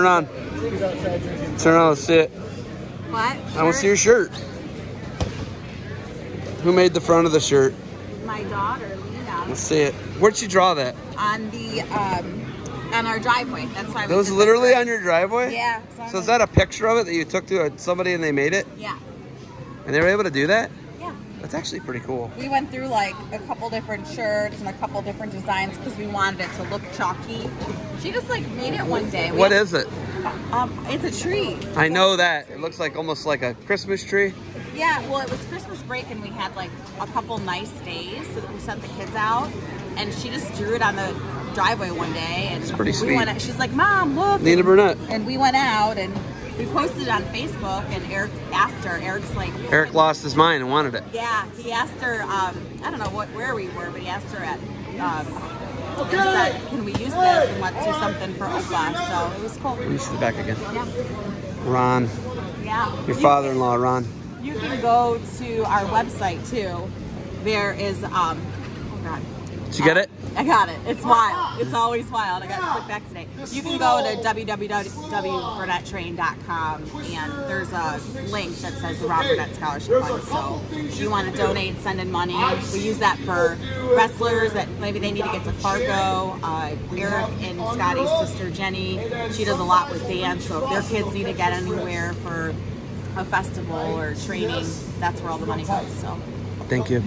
Turn on. Turn on. Let's see it. What? I want to see your shirt. Who made the front of the shirt? My daughter, Lina, Let's see it. Where'd you draw that? on the um, on our driveway. That's why. That was literally on your driveway? Yeah. So is that a picture of it that you took to somebody and they made it? Yeah. And they were able to do that? That's actually pretty cool. We went through like a couple different shirts and a couple different designs because we wanted it to look chalky. She just like made it one day. We What is it? Um, it's a tree. I know that. It looks like almost like a Christmas tree. Yeah, well, it was Christmas break and we had like a couple nice days so that we sent the kids out. And she just drew it on the driveway one day. And It's pretty we sweet. Went, she's like, Mom, look. Nina and, Burnett. And we went out and we posted it on Facebook. And Eric asked her. Eric's like, Eric lost his mind and wanted it. Yeah, he asked her. Um, I don't know what where we were, but he asked her at. Um, and said, "Can we use this and let's do something for Oklahoma?" So it was cool. Let me see the back again. Yeah, Ron, yeah. your You- father-in-law, Ron. You can go to our website too. There is um. Oh God. Did you get it? I got it. It's wild. It's always wild. I got to click back today. You can go to www.burnetttrain.com and there's a link that says the Ron Burnett Scholarship Fund. So if you want to donate, send in money. We use that for wrestlers that maybe they need to get to Fargo. Uh, Eric and Scotty's sister Jenny, she does a lot with dance. So if their kids need to get anywhere for a festival or training, that's where all the money goes. So. Thank you.